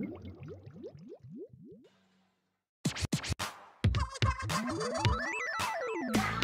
Ha ha ha ha ha!